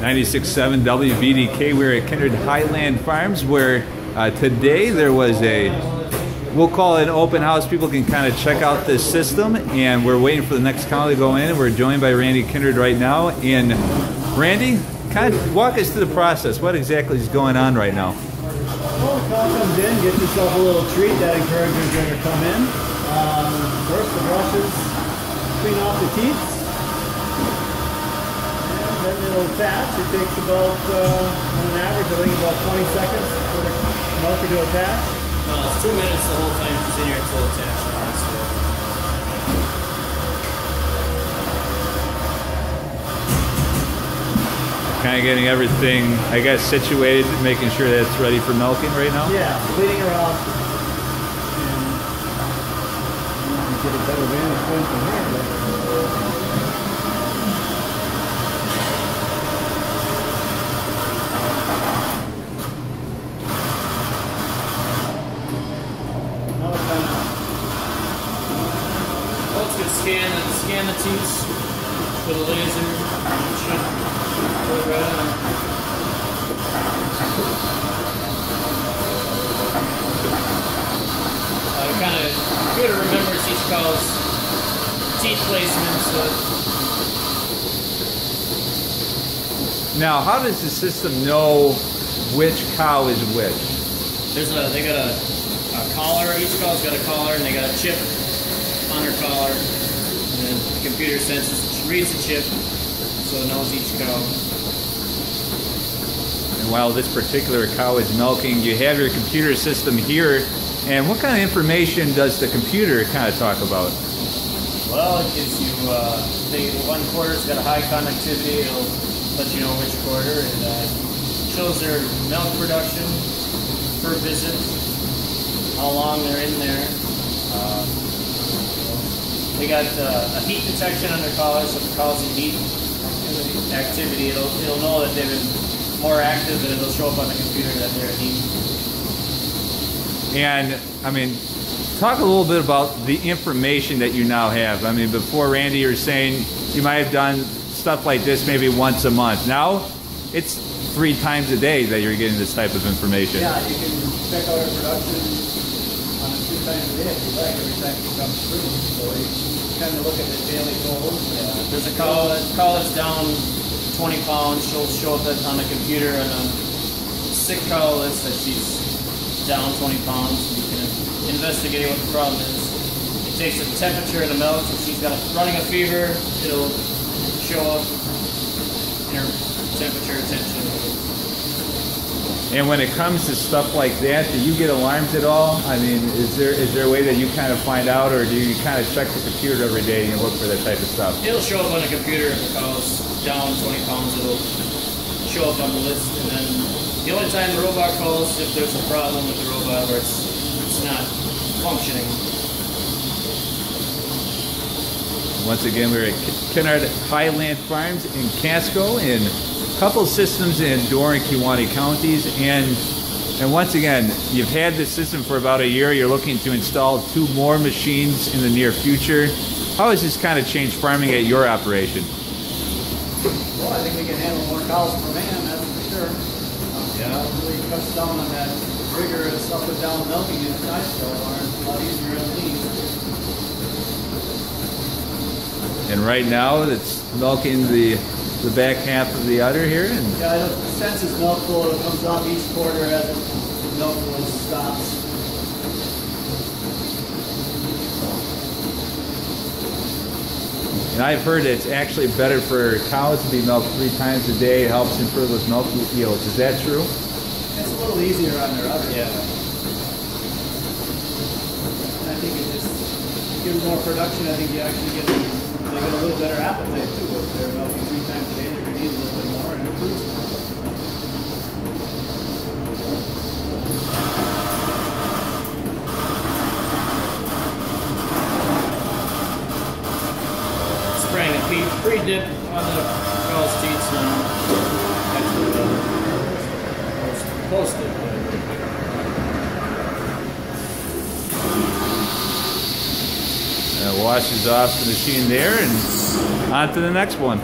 96.7 WBDK. We're at Kinnard Highland Farms where uh, today there was a, we'll call it an open house. People can kind of check out this system and we're waiting for the next cow to go in. We're joined by Randy Kinnard right now. And Randy, kind of walk us through the process. What exactly is going on right now? Well, the comes in, gets yourself a little treat that encourages her to come in. Um, first, the brushes clean off the teeth then it'll attach. It takes about, uh, on an average, I think about 20 seconds for the motor to attach. Well, it's two minutes the whole time she's in here until attached. Kind of getting everything, I guess, situated, making sure that it's ready for milking right now? Yeah, bleeding her off. And get a better vantage point from here. Scan the, scan the teeth with a laser. Should go right on. Uh, kind of good to remember each cow's teeth placements. Uh, now, how does the system know which cow is which? There's a they got a, a collar. Each cow's got a collar, and they got a chip on their collar and then the computer senses, reads the chip, so it knows each cow. And while this particular cow is milking, you have your computer system here. And what kind of information does the computer kind of talk about? Well, it gives you, uh, the one quarter's got a high conductivity. It'll let you know which quarter. It uh, shows their milk production per visit, how long they're in there. Uh, they got uh, a heat detection on their collars, so if it causes heat activity, it'll, it'll know that they've been more active and it'll show up on the computer that they're in heat. And, I mean, talk a little bit about the information that you now have. I mean, before Randy, you were saying you might have done stuff like this maybe once a month. Now, it's three times a day that you're getting this type of information. Yeah, you can check out our production on a two times a you like, every time comes through. So kind of look at the daily totals. Yeah. Uh, There's a cow, cow that's down 20 pounds. She'll show up on the computer and a sick cow list that she's down 20 pounds. You can investigate what the problem is. It takes the temperature of the milk. If she's got running a fever, it'll show up in her temperature, tension. And when it comes to stuff like that, do you get alarms at all? I mean, is there is there a way that you kind of find out, or do you kind of check the computer every day and look for that type of stuff? It'll show up on the computer if the cow's down 20 pounds. It'll show up on the list, and then the only time the robot calls if there's a problem with the robot where it's it's not functioning. Once again, we're at Kinnard Highland Farms in Casco in a couple systems in Door and Kewaunee counties, and and once again, you've had this system for about a year. You're looking to install two more machines in the near future. How has this kind of changed farming at your operation? Well, I think we can handle more cows per man, that's for sure. Yeah. Uh, it really cuts down on that rigorous up and down milking in the time so a lot easier and lean. And right now, it's milking the the back half of the udder here? And yeah, the senses milk flow comes off each quarter as the milk flow stops. And I've heard it's actually better for cows to be milked three times a day. It helps improve those milk yields. Is that true? It's a little easier on their udder. Yeah. I think it just gives more production. I think you actually get they get a little better appetite too if they're three times a day. They're going to eat a little bit more and improve. Spraying a pre-dip on the and actually uh, post-dip. Uh, washes off the machine there and on to the next one.